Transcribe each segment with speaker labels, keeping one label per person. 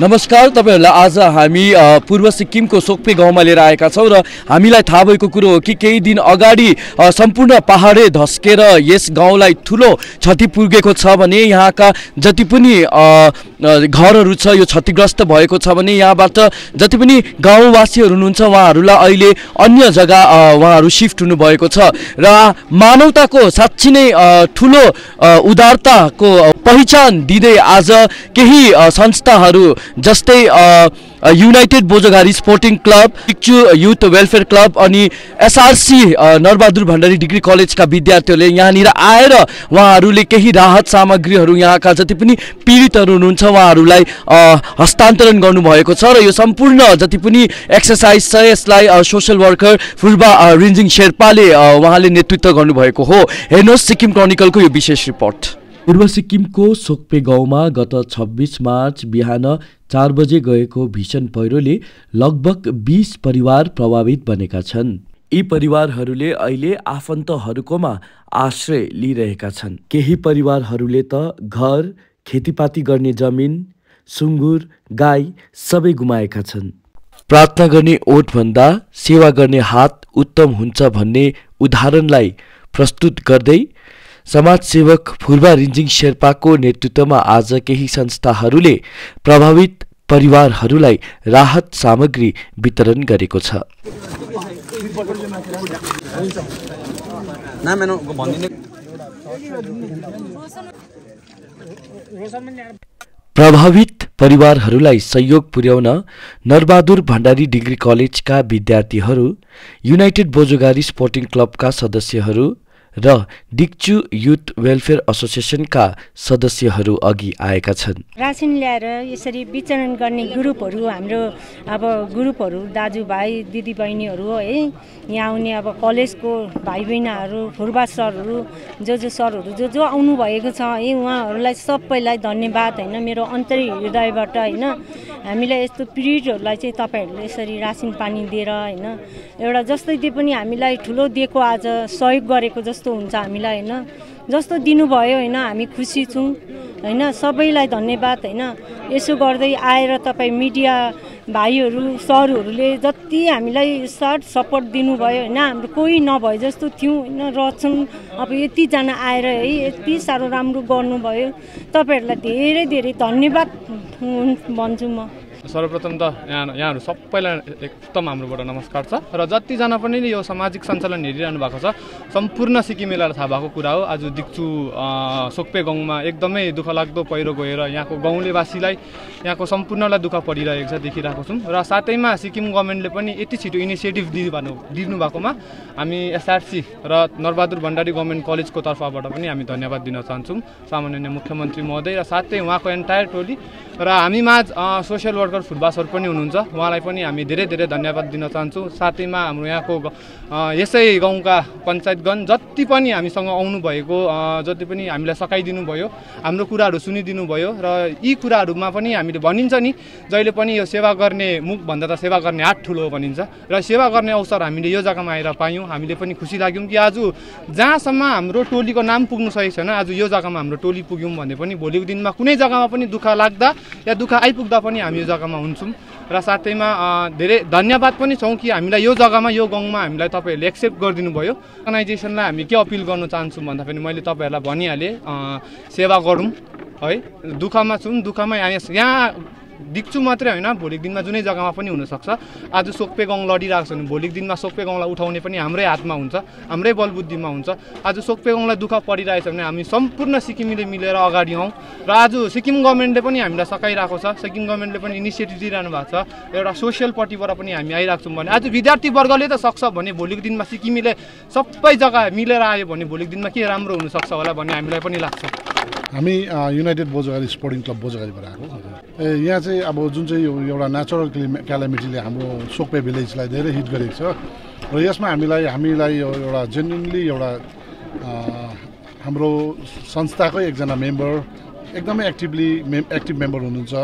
Speaker 1: नमस्कार तपाईँहरूलाई आज हामी पूर्व सिक्किमको सोक्पे गाउँमा लिएर आएका छौँ र हामीलाई थाहा भएको कुरो हो कि केही दिन अगाडि सम्पूर्ण पहाडे धस्केर यस गाउँलाई ठुलो क्षति पुगेको छ भने यहाँका जति पनि घरहरू छ यो क्षतिग्रस्त भएको छ भने यहाँबाट जति पनि गाउँवासीहरू हुनुहुन्छ उहाँहरूलाई अहिले अन्य जग्गा उहाँहरू सिफ्ट हुनुभएको छ र मानवताको साँच्ची नै ठुलो उदारताको पहिचान दिँदै आज केही अ, संस्थाहरू जस्तै युनाइटेड बोजोघारी स्पोर्टिङ क्लब पिक्चु युथ वेलफेयर क्लब अनि एसआरसी नरबहादुर भण्डारी डिग्री कलेजका विद्यार्थीहरूले यहाँनिर आएर उहाँहरूले केही राहत सामग्रीहरू यहाँका जति पनि पीडितहरू हुनुहुन्छ उहाँहरूलाई हस्तान्तरण गर्नुभएको छ र यो सम्पूर्ण जति पनि एक्सर्साइज छ यसलाई सोसियल वर्कर फुर्बा रिन्जिङ शेर्पाले उहाँले नेतृत्व गर्नुभएको हो। हेर्नुहोस् सिक्किम क्रोनिकलको यो विशेष रिपोर्ट पूर्व सिक्किमको सोक्पे गाउँमा गत छब्बिस मार्च बिहान चार बजे गएको भीषण पहिरोले लगभग बिस परिवार प्रभावित बनेका छन्। यी परिवारहरूले अहिले आफन्तहरूकोमा आश्रय लिइरहेका छन्। केही परिवारहरूले त घर खेतीपाती गर्ने जमिन सुँगुर गाई सबै गुमाएका छन्। प्रार्थना गर्ने ओठभन्दा सेवा गर्ने हात उत्तम हुन्छ भन्ने उदाहरणलाई प्रस्तुत गर्दै समाजसेवक फुर्बा रिन्जिङ शेर्पाको नेतृत्वमा आज केही संस्थाहरूले प्रभावित परिवारहरूलाई राहत सामग्री वितरण गरेको छ। प्रभावित परिवारहरूलाई सहयोग पुर्याउन नरबहादुर भण्डारी डिग्री कलेजका विद्यार्थीहरू युनाइटेड बोजोगारी स्पोर्टिङ क्लबका सदस्यहरू र डिक्चु युथ वेलफेयर एसोसिएसनका सदस्यहरू अघि आएका छन्।
Speaker 2: रासिन ल्याएर यसरी वितरण गर्ने ग्रुपहरू हाम्रो अब ग्रुपहरू दाजुभाइ दिदीबहिनीहरू हो यहाँ आउने अब कलेजको भाइ बहिनीहरू फुर्बा सरहरू जो जो सरहरू जो जो आउनुभएको छ है उहाँहरूलाई सबैलाई धन्यवाद होइन। मेरो अन्तरिक हृदयबाट होइन। हामीलाई यस्तो पीडितहरूलाई चाहिँ तपाईँहरूले यसरी रासिन पानी दिएर होइन। एउटा जस्तै दिए पनि हामीलाई ठुलो दिएको आज सहयोग गरेको जस्तो हुन्छ हामीलाई होइन? जस्तो दिनुभयो होइन? हामी खुसी छौँ होइन? सबैलाई धन्यवाद होइन? यसो गर्दै आएर तपाईँ मिडिया भाइहरू सरहरूले जति हामीलाई साथ सपोर्ट दिनुभयो होइन? हाम्रो कोही नभए जस्तो थियौँ होइन? रहन्छौँ अब यतिजना आएर है यति साह्रो राम्रो गर्नुभयो। तपाईँहरूलाई धेरै धेरै धन्यवाद भन्छु म।
Speaker 3: सर्वप्रथम त यहाँ यहाँहरू सबैलाई एकदम हाम्रोबाट नमस्कार छ। र जतिजना पनि यो सामाजिक सञ्चालन हेरिरहनु भएको छ सम्पूर्ण सिक्किमेलाई थाहा भएको कुरा हो। आज दिक्चु सोक्पे गाउँमा एकदमै दुःख लाग्दो पहिरो गएर यहाँको गाउँलेवासीलाई यहाँको सम्पूर्णलाई दुःख परिरहेको छ देखिरहेको छौँ। र साथैमा सिक्किम गभर्मेन्टले पनि यति छिटो इनिसिएटिभ दिनु दिनु भएकोमा हामी एसआरसी र नरबहादुर भण्डारी गभर्मेन्ट कलेजको तर्फबाट पनि हामी धन्यवाद दिन चाहन्छौँ। सामान्य मुख्यमन्त्री महोदय र साथै उहाँको एन्टायर टोली र हामी माझ अ, सोसियल वर्कर फुटबा सर पनि हुनुहुन्छ। उहाँलाई पनि हामी धेरै धेरै धन्यवाद दिन चाहन्छौँ। साथैमा हाम्रो यहाँको यसै गाउँका पञ्चायतगण जति पनि हामीसँग आउनुभएको जति पनि हामीलाई सकाइदिनु भयो हाम्रो कुराहरू सुनिदिनु भयो र यी कुराहरूमा पनि हामीले भनिन्छ नि जहिले पनि यो सेवा गर्ने मुखभन्दा त सेवा गर्ने हात ठुलो हो भनिन्छ। र सेवा गर्ने अवसर हामीले यो जग्गामा आएर पायौँ। हामीले पनि खुसी लाग्यौँ कि आज जहाँसम्म हाम्रो टोलीको नाम पुग्नु सकेको छैन आज यो जग्गामा हाम्रो टोली पुग्यौँ भने पनि भोलिको दिनमा कुनै जग्गामा पनि दुःख लाग्दा या दुःख आइपुग्दा पनि हामी यो जग्गामा हुन्छौँ। र साथैमा धेरै धन्यवाद पनि छौँ कि हामीलाई यो जग्गामा यो गाउँमा हामीलाई तपाईँहरूले एक्सेप्ट गरिदिनु भयो अर्गनाइजेसनलाई हामी के अपिल गर्न चाहन्छौँ भन्दाखेरि मैले तपाईँहरूलाई भनिहालेँ सेवा गरौँ है। दुःखमा छौँ दुःखमा यहाँ दिक्छु मात्रै होइन भोलिको दिनमा जुनै जग्गामा पनि हुनसक्छ। आज सोक्पे गाउँ लडिरहेको छ भने भोलिको दिनमा सोक्पे गाउँलाई उठाउने पनि हाम्रै हातमा हुन्छ हाम्रै बलबुद्धिमा हुन्छ। आज सोक्पे गाउँलाई दुःख परिरहेछ भने हामी सम्पूर्ण सिक्किमेले मिलेर अगाडि आउँ र आज सिक्किम गभर्मेन्टले पनि हामीलाई सकाइरहेको छ सिक्किम गभर्मेन्टले पनि इनिसिएटिभ दिइरहनु भएको छ। एउटा सोसियल पट्टिबाट पनि हामी आइरहेको छौँ भने आज विद्यार्थीवर्गले त सक्छ भने भोलिको दिनमा सिक्किमेले सबै जग्गा मिलेर आयो भने भोलिको दिनमा के राम्रो हुनसक्छ होला भन्ने हामीलाई पनि लाग्छ।
Speaker 4: हामी युनाइटेड बोजगारी स्पोर्टिङ क्लब बोजगारीबाट आएको यहाँ चाहिँ अब जुन चाहिँ यो एउटा नेचुरल क्लिमे क्यालामिटीले हाम्रो सोक्पे भिलेजलाई धेरै हिट गरेको छ। र यसमा हामीलाई हामीलाई एउटा जेन्युनली एउटा हाम्रो संस्थाकै एकजना मेम्बर एकदमै एक्टिभली मे एक्टिभ मेम्बर हुनुहुन्छ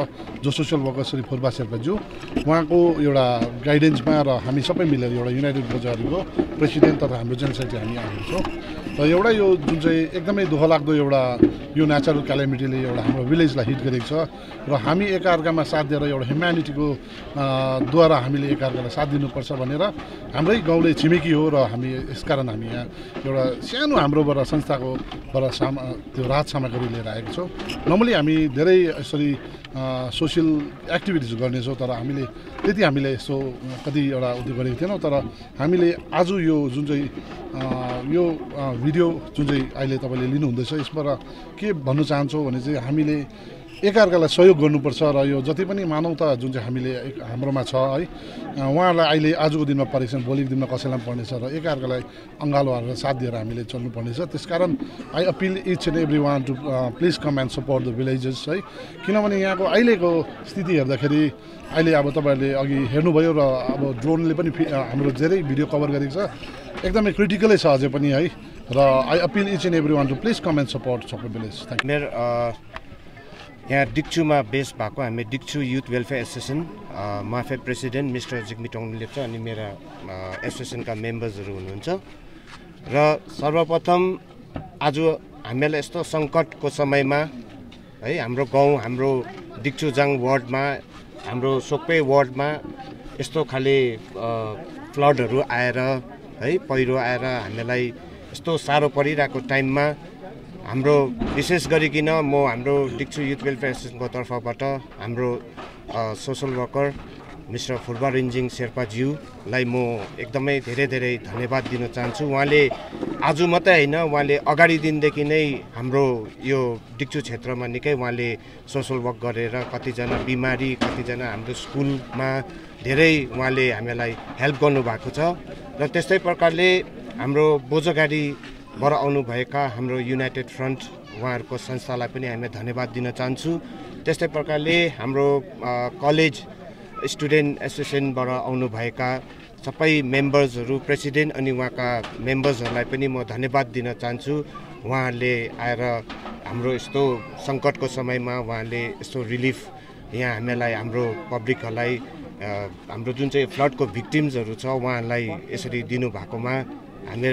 Speaker 4: जो सोसियल वर्कर श्री फुर्बा शेर्पाज्यू। उहाँको एउटा गाइडेन्समा र हामी सबै मिलेर एउटा युनाइटेड बोजारीको प्रेसिडेन्ट तथा हाम्रो जेनरल हामी आएको छौँ। र एउटा यो जुन चाहिँ एकदमै दुःखलाग्दो एउटा यो नेचुरल क्यालेमिटीले एउटा हाम्रो भिलेजलाई हिट गरेको छ र हामी एकअर्कामा साथ दिएर एउटा ह्युम्यानिटीको द्वारा हामीले एकअर्कालाई साथ दिनुपर्छ भनेर हाम्रै गाउँले छिमेकी हो र हामी यसकारण हामी यहाँ एउटा सानो हाम्रोबाट संस्थाकोबाट सामा त्यो राहत सामग्री लिएर आएको छौँ। नर्मली हामी धेरै यसरी सोसियल एक्टिभिटिज गर्नेछौँ तर हामीले त्यति हामीले यसो कति एउटा उयो गरेको थिएनौँ तर हामीले आज यो जुन चाहिँ यो भिडियो जुन चाहिँ अहिले तपाईँले लिनुहुँदैछ यसबाट के भन्नु चाहन्छौँ भने चाहिँ हामीले एकअर्कालाई सहयोग गर्नुपर्छ र यो जति पनि मानवता जुन चाहिँ हामीले हाम्रोमा छ है उहाँहरूलाई अहिले आजको दिनमा परेको भोलिको दिनमा कसैलाई पनि पर्नेछ र एकअर्कालाई अँगालो हालेर साथ दिएर हामीले चल्नुपर्नेछ। त्यसकारण I appeal each and every one to please come and support the villages है। किनभने यहाँको अहिलेको स्थिति हेर्दाखेरि अहिले अब तपाईँहरूले अघि हेर्नुभयो र अब ड्रोनले पनि हाम्रो धेरै भिडियो कभर गरेको छ। एकदमै क्रिटिकलै छ अझै पनि है। र I appeal each and every one to please come support सबै भिलेज थ्याङ्क
Speaker 5: मेरो यहाँ डिक्चुमा बेस भएको हामी डिक्चु युथ वेलफेयर एसोसिएसन म आफै प्रेसिडेन्ट मिस्टर जिग्मी टङ लेप्चा अनि मेरा एसोसिएसनका मेम्बर्सहरू हुनुहुन्छ। र सर्वप्रथम आज हामीलाई यस्तो सङ्कटको समयमा है हाम्रो गाउँ हाम्रो डिक्चुजाङ वार्डमा हाम्रो सोक्पे वार्डमा यस्तो खाले फ्लडहरू आएर है पहिरो आएर हामीलाई यस्तो साह्रो परिरहेको टाइममा हाम्रो विशेष गरिकन म हाम्रो डिक्चु युथ वेलफेयर एसोसिएसनको तर्फबाट हाम्रो social worker mister Phurba Rinzing शेर्पाज्यूलाई म एकदमै धेरै धेरै धन्यवाद दिन चाहन्छु। उहाँले आज मात्रै होइन उहाँले अगाडि दिनदेखि नै हाम्रो यो डिक्चु क्षेत्रमा निकै उहाँले सोसल वर्क गरेर कतिजना बिमारी कतिजना हाम्रो स्कुलमा धेरै उहाँले हामीलाई हेल्प गर्नुभएको छ। र त्यस्तै प्रकारले हाम्रो बोझोगाडी बाट आउनुभएका हाम्रो युनाइटेड फ्रन्ट उहाँहरूको संस्थालाई पनि हामी धन्यवाद दिन चाहन्छु। त्यस्तै प्रकारले हाम्रो कलेज स्टुडेन्ट एसोसिएसनबाट आउनुभएका सबै मेम्बर्सहरू प्रेसिडेन्ट अनि उहाँका मेम्बर्सहरूलाई पनि म धन्यवाद दिन चाहन्छु। उहाँहरूले आएर हाम्रो यस्तो सङ्कटको समयमा उहाँले यस्तो रिलिफ यहाँ हामीलाई हाम्रो पब्लिकहरूलाई हाम्रो जुन चाहिँ फ्लडको भिक्टिम्सहरू छ उहाँहरूलाई यसरी दिनुभएकोमा हामी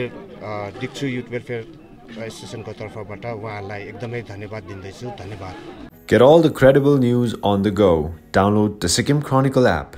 Speaker 5: डिक्चु युथ वेलफेयर एसोसिएसनको तर्फबाट उहाँहरूलाई एकदमै धन्यवाद दिँदैछु धन्यवाद
Speaker 6: Get all the credible news on the go. Download the Sikkim Chronicle app.